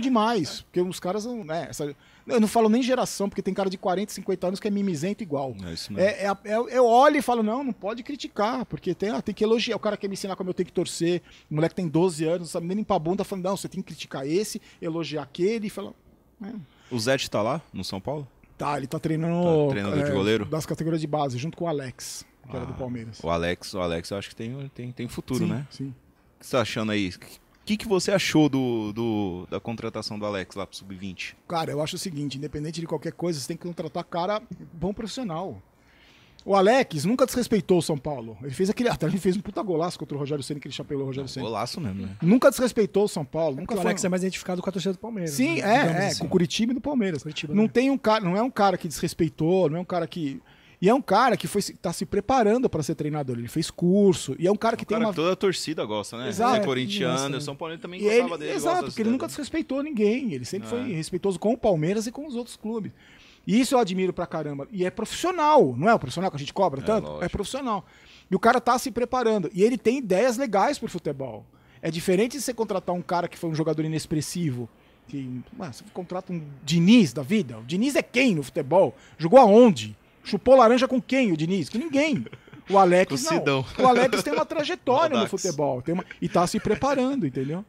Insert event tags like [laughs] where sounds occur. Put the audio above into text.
demais. Porque os caras não. Né, essa, eu não falo nem geração, porque tem cara de 40, 50 anos que é mimizento igual. É isso mesmo. É, é, é, eu olho e falo, não, não pode criticar, porque tem, ah, tem que elogiar. O cara quer me ensinar como eu tenho que torcer. O moleque tem 12 anos, não sabe nem limpar a bunda, falando, não, você tem que criticar esse, elogiar aquele, e fala. É. O Zete tá lá, no São Paulo? Tá, ele tá treinando. Tá, treinador de goleiro? Das categorias de base, junto com o Alex, que era do Ah, Palmeiras. O Alex, o Alex eu acho que tem, tem, tem futuro, sim, né? Sim. O que você tá achando aí? O que, que você achou do, do- da contratação do Alex lá pro Sub-20? Cara, eu acho o seguinte, independente de qualquer coisa, você tem que contratar cara bom profissional. O Alex nunca desrespeitou o São Paulo. Ele fez aquele. [laughs] Até ele fez um puta golaço contra o Rogério Senna, que ele chapelou o Rogério Senna. Golaço mesmo, né? Nunca desrespeitou o São Paulo. Nunca Porque o foi. Alex é mais identificado com a torcida do Palmeiras. Sim, né? é, é, assim. com o Curitiba e do Palmeiras. Curitiba, não né? tem um cara, não é um cara que desrespeitou, não é um cara que e é um cara que foi se- tá se preparando para ser treinador. Ele fez curso e é um cara que O tem cara uma que toda a torcida gosta, né? Exato. Você é corintiano, o São Paulo também E ele, gostava dele. exato, porque ele nunca desrespeitou ninguém. Ele sempre É. foi respeitoso com o Palmeiras e com os outros clubes. E isso eu admiro pra caramba. E é profissional, não é o profissional que a gente cobra É, tanto? lógico. É profissional. E o cara tá se preparando. E ele tem ideias legais pro futebol. É diferente de você contratar um cara que foi um jogador inexpressivo. Que, você contrata um Diniz da vida. O Diniz é quem no futebol? Jogou aonde? Chupou laranja com quem o Diniz? Com ninguém. O Alex não. O Alex tem uma trajetória [laughs] no futebol. Tem uma- e tá se preparando, entendeu?